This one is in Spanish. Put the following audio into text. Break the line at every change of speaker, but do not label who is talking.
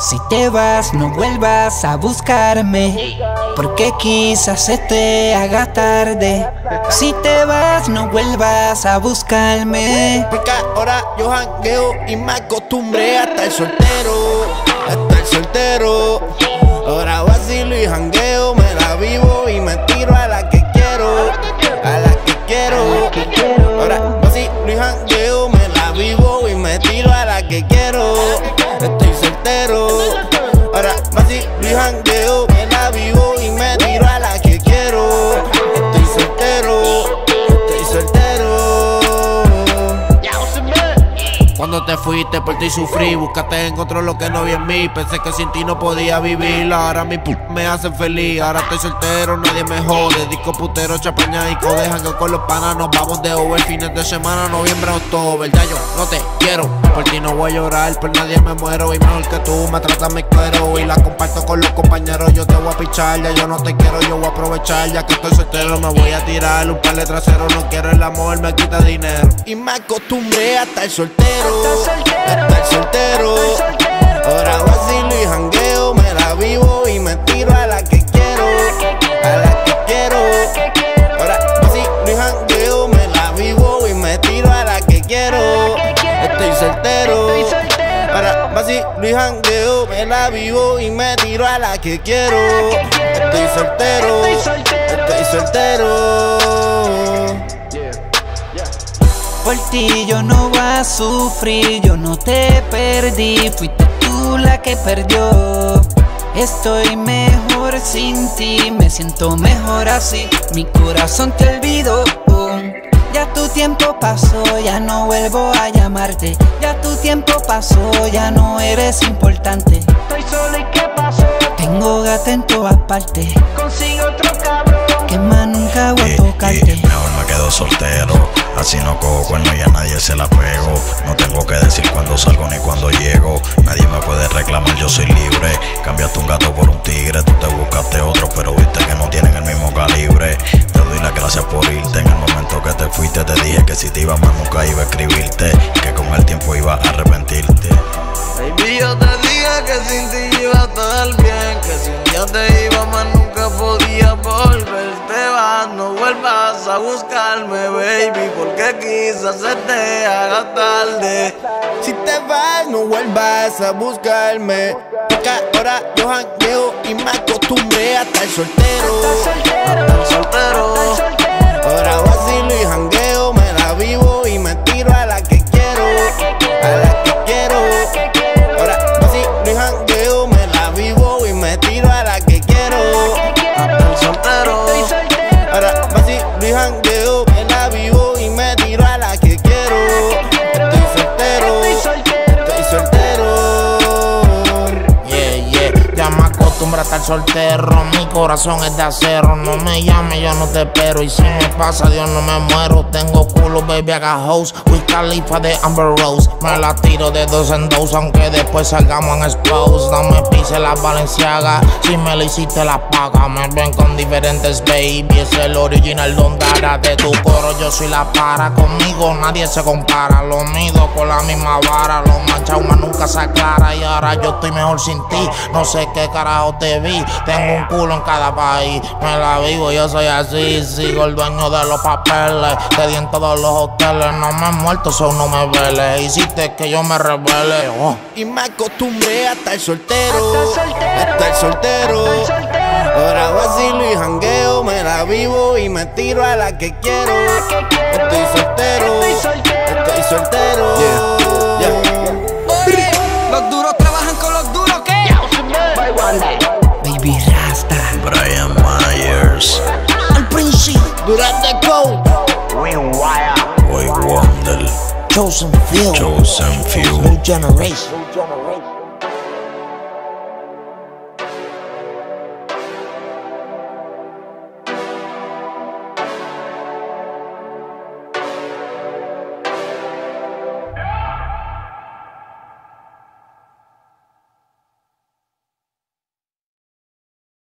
Si te vas, no vuelvas a buscarme. Porque quizás se te haga tarde. Si te vas, no vuelvas a buscarme.
Ahora yo y me soltero, jangueo, me la vivo y me tiro Cuando te fuiste por ti sufrí, buscaste encontró lo que no vi en mí. Pensé que sin ti no podía vivir. Ahora mi pu me hacen feliz. Ahora estoy soltero, nadie me jode. Disco putero, chapaña y codejan que con los panas nos vamos de over. Fines de semana, noviembre, octubre. Ya yo no te quiero. Por ti no voy a llorar, por nadie me muero. Y mejor que tú me tratas mi cuero. Y la comparto con los compañeros. Yo te voy a pichar, ya yo no te quiero, yo voy a aprovechar. Ya que estoy soltero, me voy a tirar. Un par no quiero el amor, me quita dinero. Y me acostumbré a estar soltero. A estar soltero. Ahora vacilo y jangueo, me la vivo y me tiro a la que quiero. A la que quiero. Ahora vacilo y jangueo, me la vivo y me tiro a la que quiero. Estoy soltero. Ahora vacilo y jangueo, me la vivo y me tiro a la que quiero. Estoy soltero. Estoy soltero.
Por ti yo no voy a sufrir, yo no te perdí, fuiste tú la que perdió. Estoy mejor sin ti, me siento mejor así, mi corazón te olvidó. Ya tu tiempo pasó, ya no vuelvo a llamarte. Ya tu tiempo pasó, ya no eres importante.
Estoy solo y qué pasó.
Tengo gata en todas partes,
Consigo otro cabrón.
que más nunca voy a
Y- y
tocarte.
Así no cojo cuerno y a nadie se la pego. No tengo que decir cuándo salgo ni cuándo llego. Nadie me puede reclamar, yo soy libre. Cambiaste un gato por un tigre, tú te buscaste otro, pero viste que no tienen el mismo calibre. Te doy las gracias por irte. En el momento que te fuiste, te dije que si te iba más nunca iba a escribirte.
Vuelvas a buscarme, baby Porque quizás se te haga tarde
Si te vas, no vuelvas a buscarme. Porque ahora yo jangueo y me acostumbré a estar soltero.
Estar soltero
Ahora vacilo y jangueo, me
acostumbro a estar soltero. Mi corazón es de acero. No me llames, yo no te espero. Y si me pasa, Dios no me muero. Tengo culo, baby, haga. With Khalifa de Amber Rose. Me la tiro de dos en dos, aunque después salgamos en expose. No me pise la Valenciaga. Si me lo hiciste, la paga. Me ven con diferentes, baby. Es el original Don Dara. De tu coro, yo soy la para. Conmigo nadie se compara. Lo mido con la misma vara. Lo manchado más nunca se aclara. Y ahora yo estoy mejor sin ti. No sé qué carajo te vi. Tengo un culo en cada país. Me la vivo, yo soy así. Sigo el dueño de los papeles. Te di en todos los hoteles. No me he muerto, so no me veles. Hiciste que yo me revele. Oh.
Y me acostumbré a estar soltero.
A estar soltero.
A estar soltero. Ahora vacilo y jangueo, me la vivo y me tiro a la que quiero. Estoy soltero. Estoy soltero.
Wonder,
Chosen Few.
Chosen Few.
New Generation.